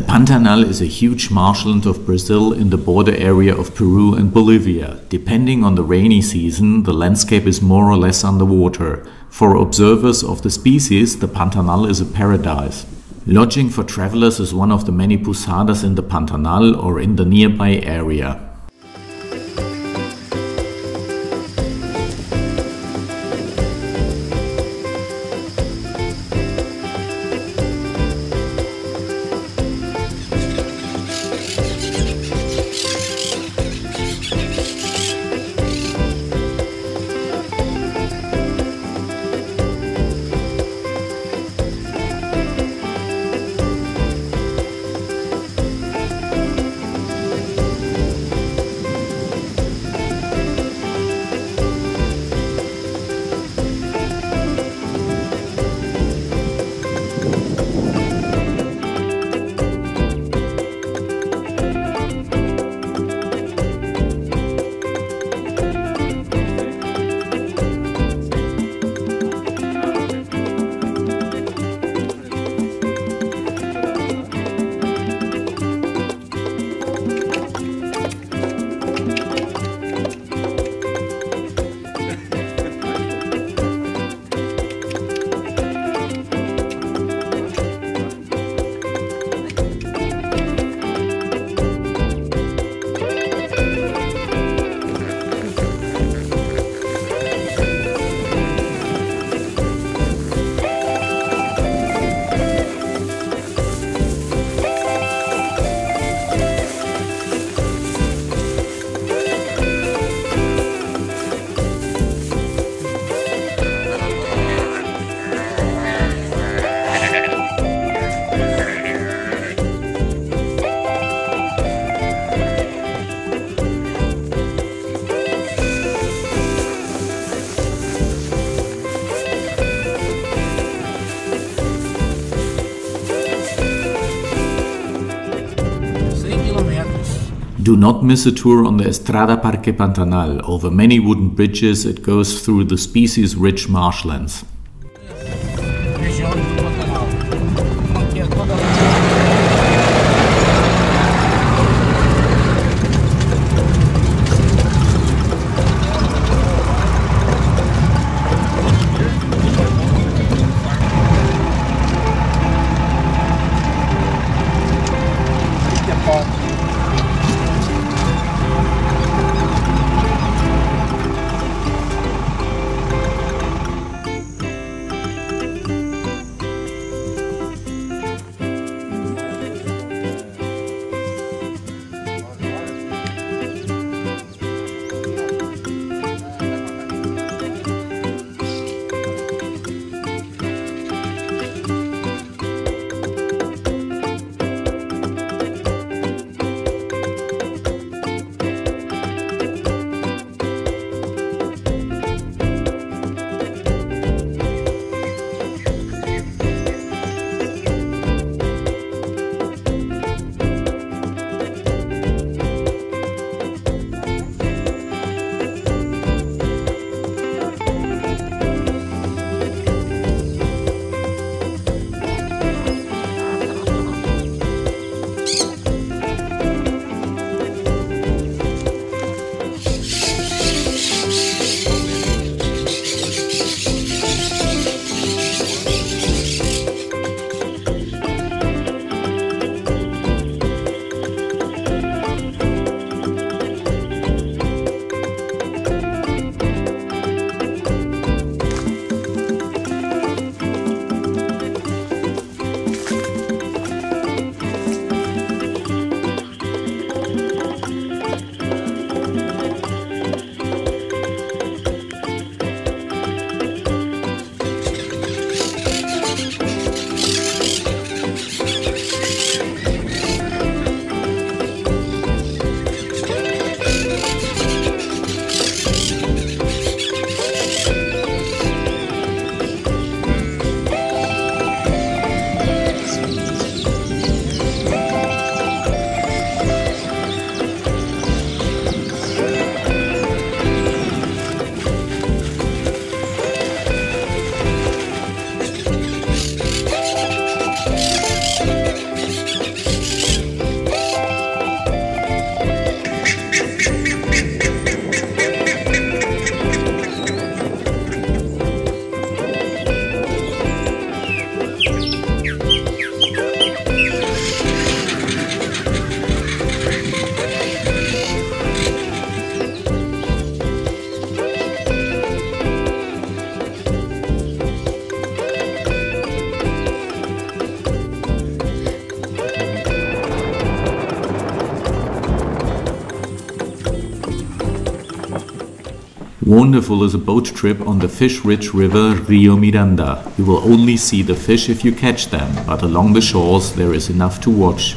The Pantanal is a huge marshland of Brazil in the border area of Peru and Bolivia. Depending on the rainy season, the landscape is more or less underwater. For observers of the species, the Pantanal is a paradise. Lodging for travelers is one of the many pousadas in the Pantanal or in the nearby area. Do not miss a tour on the Estrada Parque Pantanal. Over many wooden bridges, it goes through the species rich marshlands. Wonderful is a boat trip on the fish-rich river Rio Miranda. You will only see the fish if you catch them, but along the shores there is enough to watch.